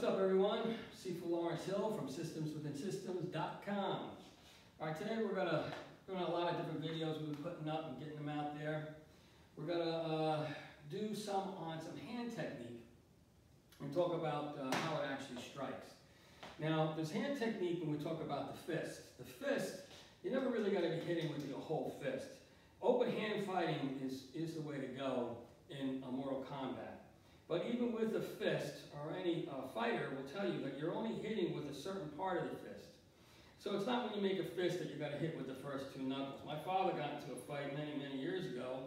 What's up everyone? Sifu Lawrence Hill from SystemsWithinSystems.com. Alright, today we're gonna doing a lot of different videos we've been putting up and getting them out there. We're gonna uh, do some on some hand technique and talk about uh, how it actually strikes. Now, this hand technique when we talk about the fist. The fist, you never really gotta be hitting with your whole fist. Open hand fighting is, is the way to go in a mortal combat. But even with a fist, or any uh, fighter will tell you that you're only hitting with a certain part of the fist. So it's not when you make a fist that you got to hit with the first two knuckles. My father got into a fight many, many years ago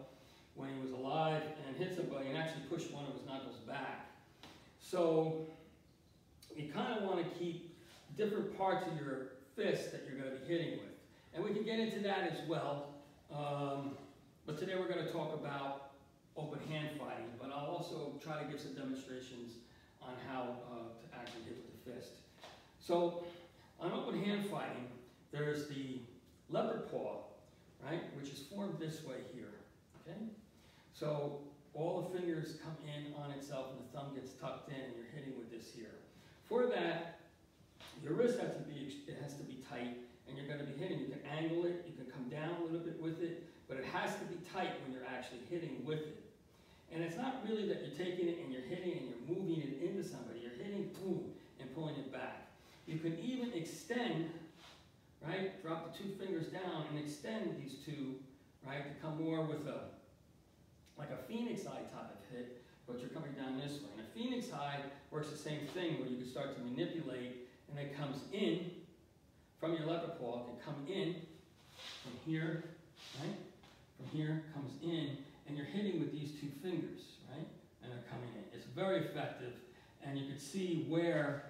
when he was alive and hit somebody and actually pushed one of his knuckles back. So you kind of want to keep different parts of your fist that you're going to be hitting with. And we can get into that as well. Um, but today we're going to talk about open hand fighting, but I'll also try to give some demonstrations on how uh, to actually hit with the fist. So on open hand fighting, there's the leopard paw, right, which is formed this way here, okay? So all the fingers come in on itself and the thumb gets tucked in and you're hitting with this here. For that, your wrist has to be, it has to be tight and you're gonna be hitting. You can angle it, you can come down a little bit with it, but it has to be tight when you're actually hitting with it. And it's not really that you're taking it and you're hitting and you're moving it into somebody. You're hitting, boom, and pulling it back. You can even extend, right? Drop the two fingers down and extend these two, right? To come more with a, like a phoenix eye type of hit, but you're coming down this way. And a phoenix eye works the same thing where you can start to manipulate and it comes in from your leopard paw, it can come in from here, right? From here, comes in, and you're hitting with these two fingers, right? And they're coming in. It's very effective, and you can see where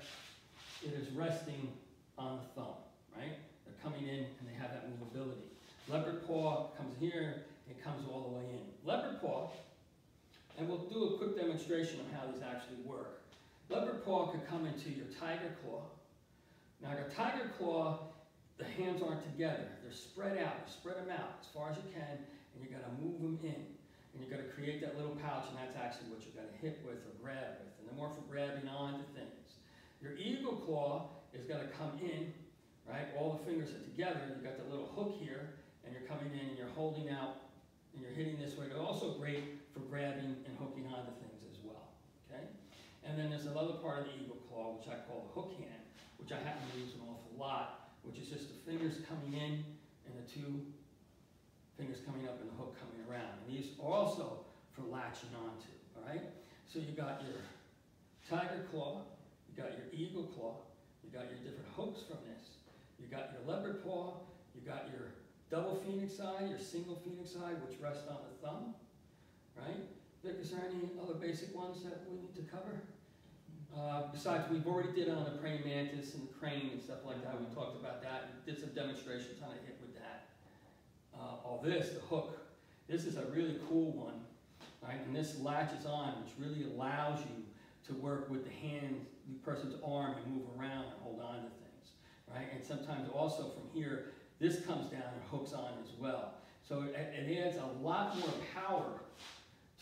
it is resting on the thumb, right? They're coming in and they have that movability. Leopard paw comes here, it comes all the way in. Leopard paw, and we'll do a quick demonstration of how these actually work. Leopard paw could come into your tiger claw. Now your tiger claw, the hands aren't together. They're spread out. Spread them out as far as you can, and you got to move them in. And you've got to create that little pouch, and that's actually what you're going to hit with or grab with. And the more for grabbing onto things. Your eagle claw is going to come in, right? All the fingers are together. You've got the little hook here, and you're coming in and you're holding out, and you're hitting this way. It's also great for grabbing and hooking onto things as well, okay? And then there's another part of the eagle claw, which I call the hook hand, which I happen to use an awful lot, which is just the fingers coming in and the two fingers coming up and the hook coming around. And these are also for latching onto, all right? So you got your tiger claw, you got your eagle claw, you got your different hooks from this, you got your leopard paw, you got your double phoenix eye, your single phoenix eye, which rests on the thumb, right? Is there any other basic ones that we need to cover? Uh, besides, we've already did on the praying mantis and the crane and stuff like that. We talked about that. We did some demonstrations on it uh, all this, the hook. This is a really cool one, right? And this latches on, which really allows you to work with the hand, the person's arm, and move around and hold on to things, right? And sometimes also from here, this comes down and hooks on as well. So it, it adds a lot more power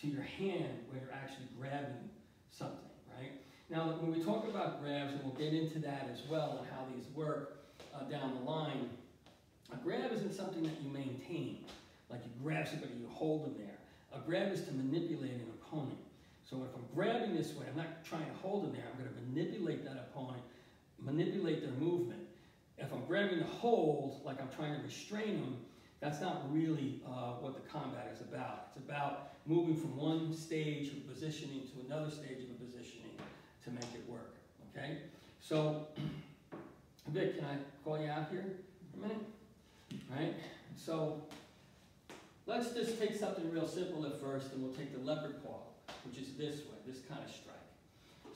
to your hand when you're actually grabbing something, right? Now, when we talk about grabs, and we'll get into that as well and how these work uh, down the line, a grab isn't something that you maintain. Like you grab somebody, you hold them there. A grab is to manipulate an opponent. So if I'm grabbing this way, I'm not trying to hold them there. I'm going to manipulate that opponent, manipulate their movement. If I'm grabbing to hold, like I'm trying to restrain them, that's not really uh, what the combat is about. It's about moving from one stage of positioning to another stage of positioning to make it work. Okay? So, Vic, can I call you out here for a minute? Right? So let's just take something real simple at first, and we'll take the leopard paw, which is this way, this kind of strike.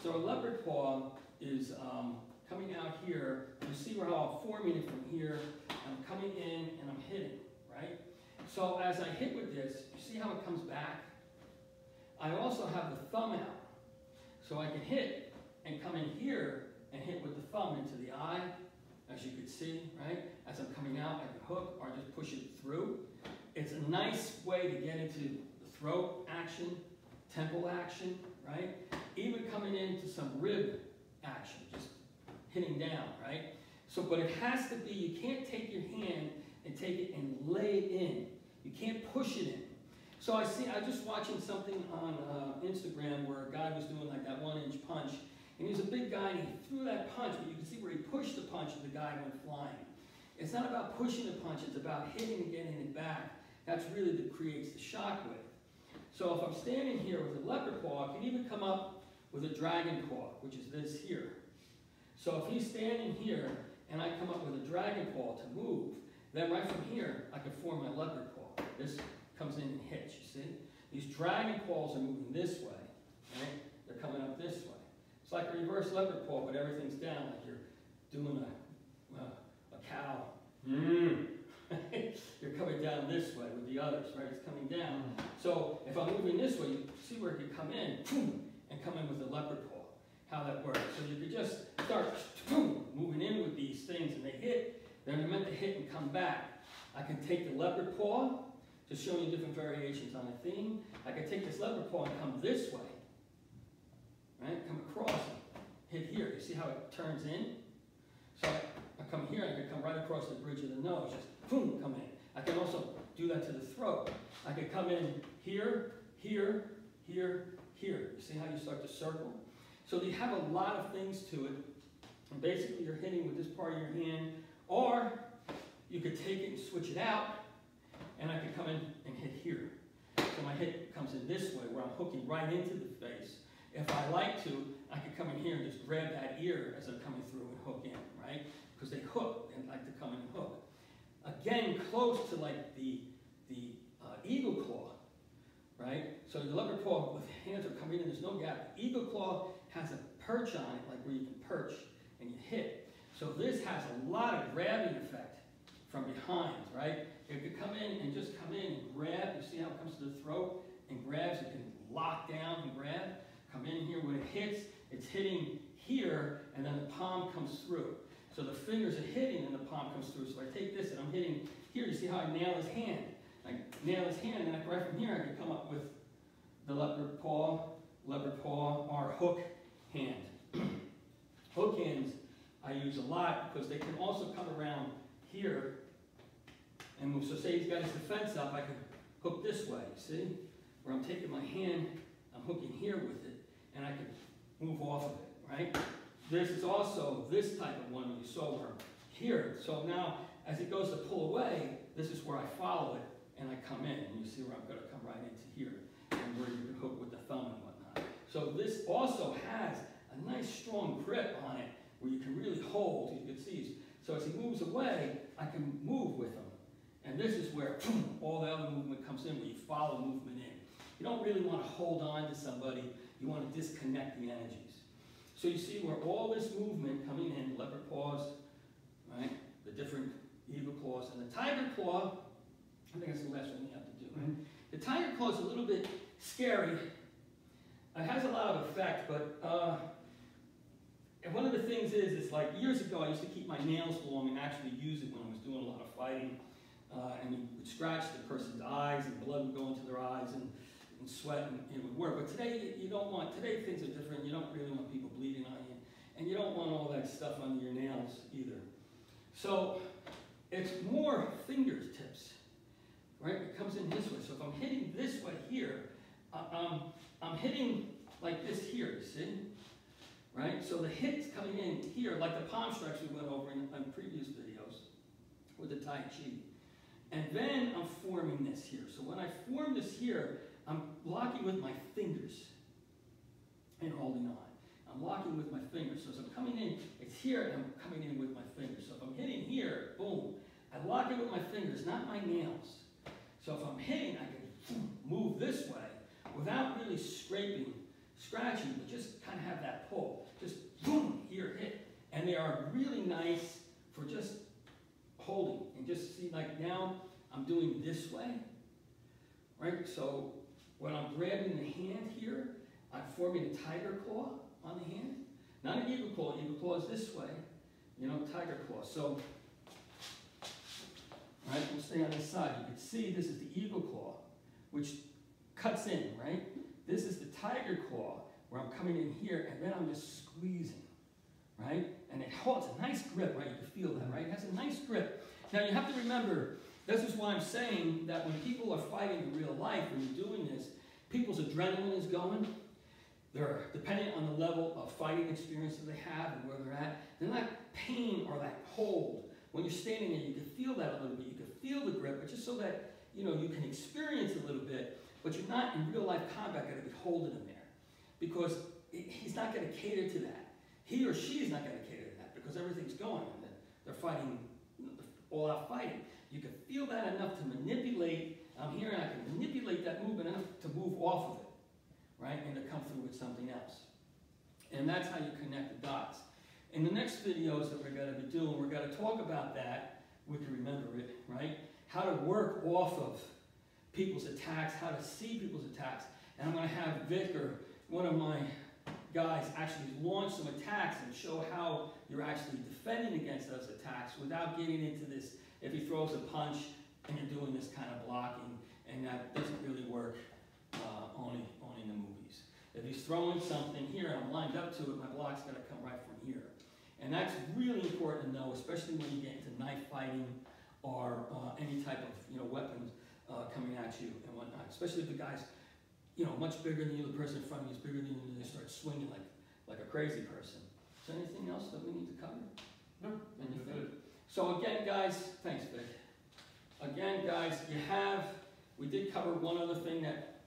So a leopard paw is um, coming out here. You see how I'm forming it from here. I'm coming in and I'm hitting, right? So as I hit with this, you see how it comes back? I also have the thumb out. So I can hit and come in here and hit with the thumb into the eye, as you can see, right? As I'm coming out, I can hook or just push it through. It's a nice way to get into the throat action, temple action, right? Even coming into some rib action, just hitting down, right? So, but it has to be, you can't take your hand and take it and lay it in. You can't push it in. So I see, I was just watching something on uh, Instagram where a guy was doing like that one inch punch, and he was a big guy and he threw that punch, but you can see where he pushed the punch and the guy went flying. It's not about pushing the punch, it's about hitting and getting it back. That's really that creates the shock wave. So if I'm standing here with a leopard paw, I can even come up with a dragon paw, which is this here. So if he's standing here and I come up with a dragon paw to move, then right from here, I can form my leopard paw. This comes in and hits, you see? These dragon paws are moving this way, right? They're coming up this way. It's like a reverse leopard paw, but everything's down, like you're doing a, uh, a cow. Mm. you're coming down this way with the others, right? It's coming down. So if I'm moving this way, you see where it could come in, and come in with the leopard paw how that works. So you could just start moving in with these things and they hit, then they're meant to hit and come back. I can take the leopard paw, to show you different variations on a theme. I can take this leopard paw and come this way, across hit here. You see how it turns in? So I, I come here, I can come right across the bridge of the nose, just boom, come in. I can also do that to the throat. I can come in here, here, here, here. You see how you start to circle? So you have a lot of things to it. And basically you're hitting with this part of your hand, or you could take it and switch it out, and I could come in and hit here. So my hit comes in this way, where I'm hooking right into the face. If I like to, I could come in here and just grab that ear as I'm coming through and hook in, right? Because they hook and like to come in and hook. Again, close to like the, the uh, eagle claw, right? So the leopard claw with hands are coming in, there's no gap. Eagle claw has a perch on it, like where you can perch and you hit. So this has a lot of grabbing effect from behind, right? It could come in and just come in and grab. You see how it comes to the throat and grabs? It can lock down and grab. Come in here. When it hits, it's hitting here, and then the palm comes through. So the fingers are hitting and the palm comes through. So I take this and I'm hitting here. You see how I nail his hand? I nail his hand, and then right from here I can come up with the leopard paw, leopard paw, or hook hand. hook hands I use a lot because they can also come around here and move. So say he's got his defense up, I could hook this way, see? Where I'm taking my hand, I'm hooking here with it, can move off of it, right? This is also this type of one you saw where here. So now, as it goes to pull away, this is where I follow it, and I come in, and you see where I'm going to come right into here, and where you can hook with the thumb and whatnot. So this also has a nice strong grip on it, where you can really hold, you can see. So as he moves away, I can move with him. And this is where all the other movement comes in, where you follow movement in. You don't really want to hold on to somebody. You want to disconnect the energies. So you see where all this movement coming in, leopard paws, right? The different eagle claws. And the tiger claw, I think that's the last one we have to do, right? Mm -hmm. The tiger claw is a little bit scary. It has a lot of effect, but uh, and one of the things is, it's like years ago I used to keep my nails long and actually use it when I was doing a lot of fighting uh, and you would scratch the person's eyes, and blood would go into their eyes, and, and sweat, and it would work. But today, you don't want, today things are different. You don't really want people bleeding on you, and you don't want all that stuff under your nails either. So it's more fingertips, right? It comes in this way. So if I'm hitting this way here, um, I'm hitting like this here, you see? Right? So the hit's coming in here, like the palm strikes we went over in, in previous videos with the Tai Chi. And then I'm forming this here. So when I form this here, I'm locking with my fingers and holding on. I'm locking with my fingers. So as I'm coming in, it's here and I'm coming in with my fingers. So if I'm hitting here, boom, I lock it with my fingers, not my nails. So if I'm hitting, I can move this way without really scraping, scratching, but just kind of have that pull. Just boom, here, hit. And they are really nice for just holding. And just see, like now, I'm doing this way, right? So when I'm grabbing the hand here, I'm forming a tiger claw on the hand. Not an eagle claw, eagle claw is this way, you know, tiger claw. So, right, we'll stay on this side. You can see this is the eagle claw, which cuts in, right? This is the tiger claw, where I'm coming in here, and then I'm just squeezing. right? And it holds a nice grip, right? You can feel that, right? It has a nice grip. Now you have to remember, this is why I'm saying that when people are fighting in real life, when you're doing this, people's adrenaline is going. They're dependent on the level of fighting experience that they have and where they're at. They're not pain or that hold. When you're standing there, you can feel that a little bit. You can feel the grip, but just so that you know you can experience a little bit, but you're not in real life combat going to be holding him there because he's not going to cater to that. He or she is not going to cater to that because everything's going. They're fighting, all out fighting. You can feel that enough to manipulate. I'm here and I can manipulate that movement enough to move off of it, right, and to come through with something else. And that's how you connect the dots. In the next videos that we're going to be doing, we're going to talk about that. We can remember it, right? How to work off of people's attacks, how to see people's attacks. And I'm going to have Vic or one of my guys actually launch some attacks and show how you're actually defending against those attacks without getting into this, if he throws a punch and you're doing this kind of blocking, and that doesn't really work uh, only, only in the movies. If he's throwing something here, and I'm lined up to it, my block's got to come right from here. And that's really important to know, especially when you get into knife fighting or uh, any type of you know weapons uh, coming at you and whatnot. Especially if the guy's you know much bigger than you, the person in front of you is bigger than you, and they start swinging like like a crazy person. Is there anything else that we need to cover? No, Anything? So again, guys, thanks, Vic. Again, guys, you have, we did cover one other thing that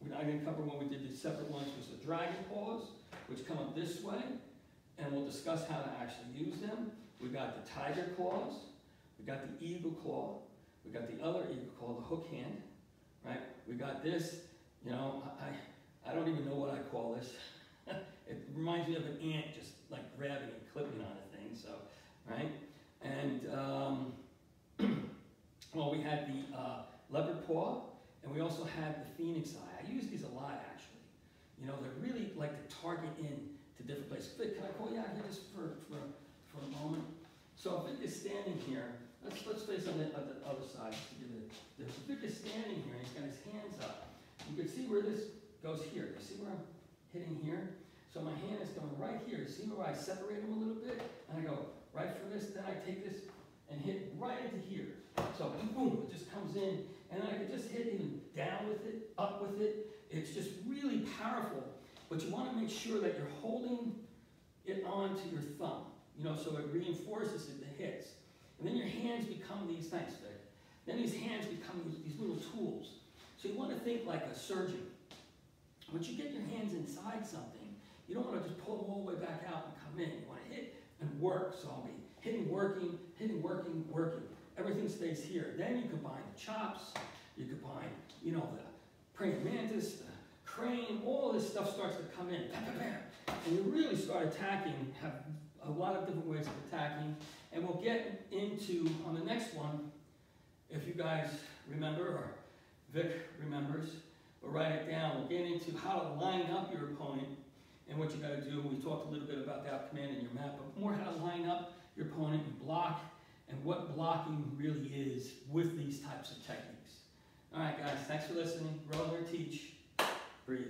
we, I didn't cover when we did the separate ones, was the dragon paws, which come up this way, and we'll discuss how to actually use them. We got the tiger claws, we got the eagle claw, we got the other eagle claw, the hook hand, right? We got this, you know, I, I don't even know what I call this. it reminds me of an ant just like grabbing and clipping on a thing, so, right? And, um, well, we had the uh, leopard paw, and we also had the phoenix eye. I use these a lot, actually. You know, they're really like to target in to different places. Vic, can I call you out here just for, for, for a moment? So if Vic is standing here, let's, let's face on the, on the other side. To give it, if Vic is standing here and he's got his hands up, you can see where this goes here. You see where I'm hitting here? So my hand is going right here. See where I separate them a little bit? And I go right for this, then I take this and hit right into here. So boom, it just comes in, and then I can just hit even down with it, up with it. It's just really powerful. But you want to make sure that you're holding it onto your thumb you know, so it reinforces it, the hits. And then your hands become these, Vic, then these hands become these, little tools. So you want to think like a surgeon. Once you get your hands inside something, you don't want to just pull them all the way back out and come in. You want to hit and work. Be hitting, working, hitting, working, working. Everything stays here. Then you combine the chops, you combine, you know, the praying mantis, the crane, all this stuff starts to come in. Bam, bam, bam. And you really start attacking, have a lot of different ways of attacking. And we'll get into, on the next one, if you guys remember, or Vic remembers, we'll write it down. We'll get into how to line up your opponent and what you got to do. We talked a little bit about that command in your map, but more how to line up your opponent and block and what blocking really is with these types of techniques. All right, guys, thanks for listening. Grow, learn, teach. Breathe.